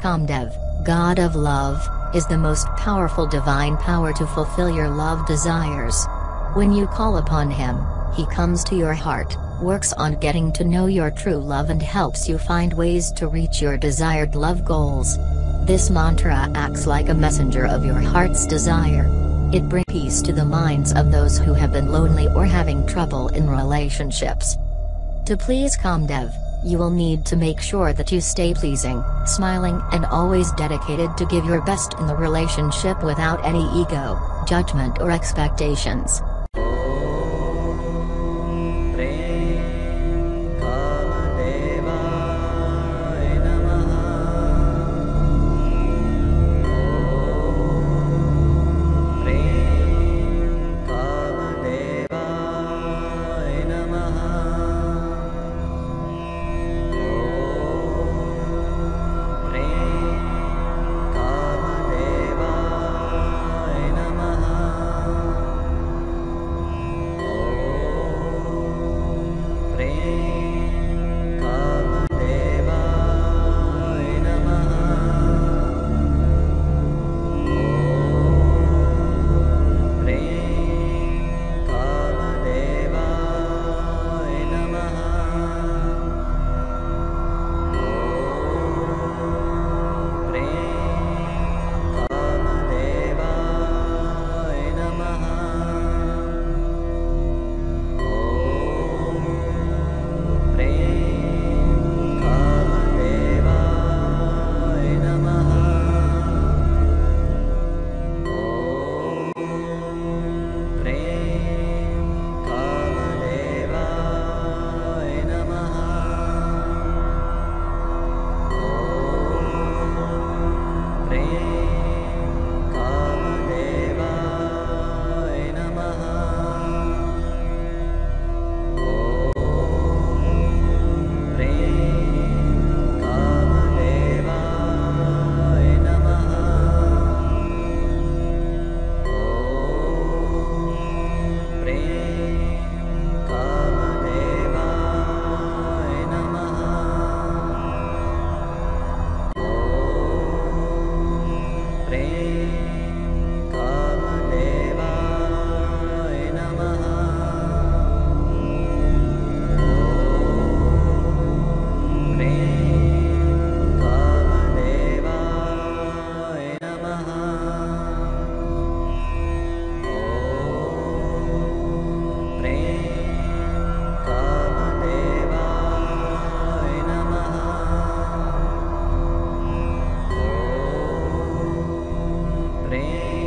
Kamdev, God of love, is the most powerful divine power to fulfill your love desires. When you call upon him, he comes to your heart, works on getting to know your true love and helps you find ways to reach your desired love goals. This mantra acts like a messenger of your heart's desire. It brings peace to the minds of those who have been lonely or having trouble in relationships. To please Kamdev, you will need to make sure that you stay pleasing, smiling and always dedicated to give your best in the relationship without any ego, judgment or expectations. Amen. Yeah.